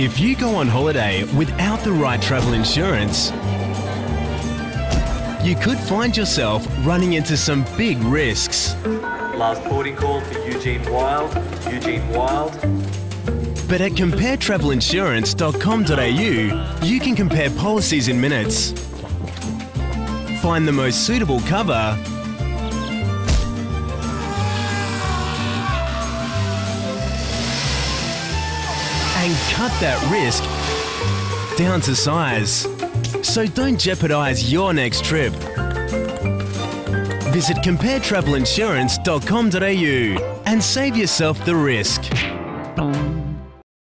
If you go on holiday without the right travel insurance, you could find yourself running into some big risks. Last boarding call for Eugene Wild. Eugene Wild. But at comparetravelinsurance.com.au, you can compare policies in minutes, find the most suitable cover, and cut that risk down to size. So don't jeopardise your next trip. Visit comparetravelinsurance.com.au and save yourself the risk.